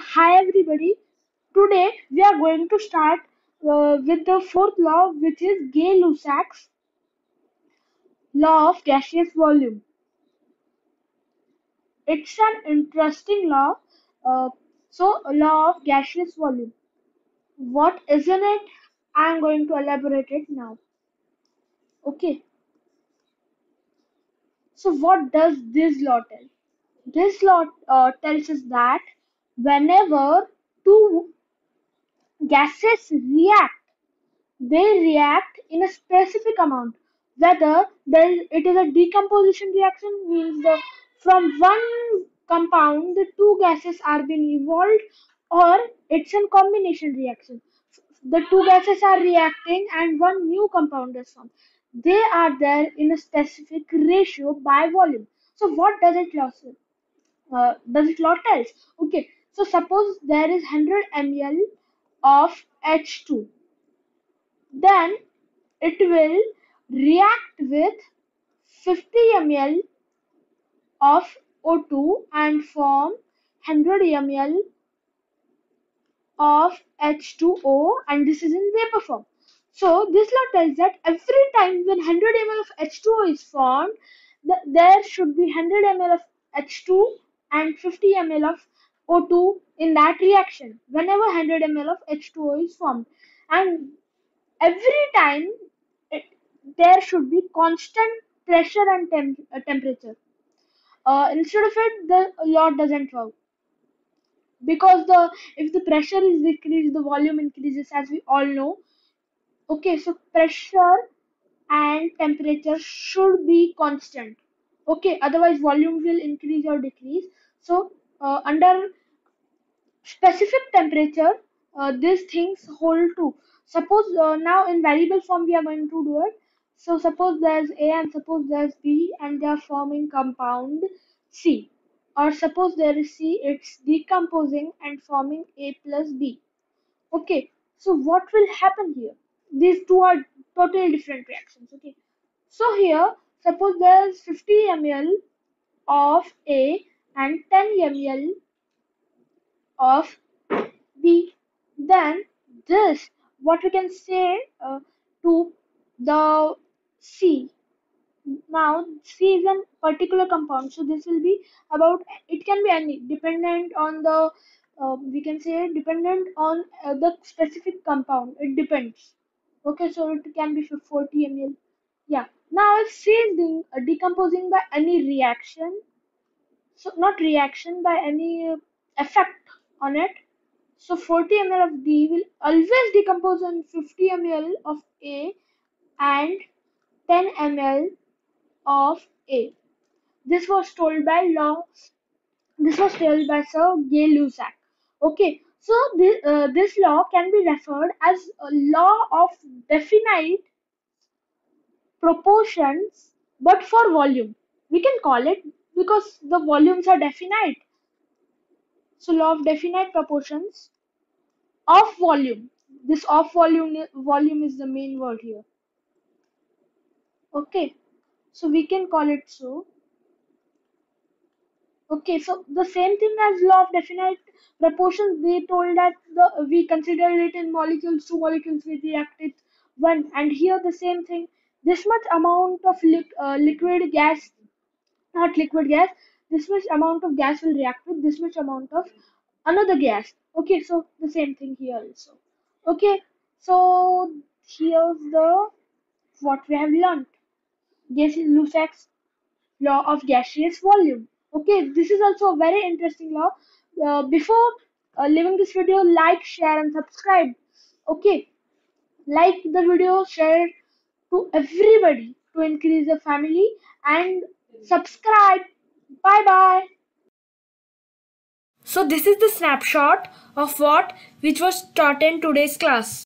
hi everybody. Today we are going to start uh, with the fourth law, which is Gay-Lussac's law of gaseous volume. It's an interesting law. Uh, so, law of gaseous volume. What isn't it? I'm going to elaborate it now. Okay. So, what does this law tell? This law uh, tells us that whenever two gases react, they react in a specific amount. Whether there, it is a decomposition reaction means the from one compound the two gases are being evolved or it's a combination reaction. The two gases are reacting and one new compound is formed. They are there in a specific ratio by volume. So what does it say? Uh, does it law tells? Okay, so suppose there is 100 ml of H2 then it will react with 50 ml of O2 and form 100 ml of H2O and this is in vapor form. So this law tells that every time when 100 ml of H2O is formed, th there should be 100 ml of H2 and 50 ml of O2 in that reaction whenever 100 ml of H2O is formed. And every time it, there should be constant pressure and temp uh, temperature. Uh, instead of it, the law doesn't work because the if the pressure is decreased, the volume increases, as we all know. Okay, so pressure and temperature should be constant. Okay, otherwise volume will increase or decrease. So uh, under specific temperature, uh, these things hold true. Suppose uh, now in variable form we are going to do it. So suppose there's A and suppose there's B and they are forming compound C. Or suppose there is C, it's decomposing and forming A plus B. Okay, so what will happen here? These two are totally different reactions. Okay, so here suppose there's 50 ml of A and 10 ml of B, then this what we can say uh, to the C. Now C is a particular compound, so this will be about it can be any dependent on the uh, we can say dependent on uh, the specific compound. It depends. Okay, so it can be 40 ml. Yeah. Now if C is being uh, decomposing by any reaction, so not reaction by any effect on it so 40 ml of B will always decompose on 50 ml of A and 10 ml of A. This was told by law. This was told by Sir Gay-Lussac. Okay, so this, uh, this law can be referred as a law of definite proportions, but for volume. We can call it because the volumes are definite. So law of definite proportions of volume. This of volume volume is the main word here. Okay, so we can call it so. Okay, so the same thing as law of definite proportions. They told that the we consider it in molecules. Two molecules we react with one, and here the same thing. This much amount of li uh, liquid gas, not liquid gas. This much amount of gas will react with this much amount of another gas. Okay so the same thing here also. Okay so here's the what we have learned. This is Lussac's law of gaseous volume. Okay this is also a very interesting law. Uh, before uh, leaving this video like share and subscribe. Okay like the video share to everybody to increase the family and subscribe bye bye so this is the snapshot of what which was taught in today's class.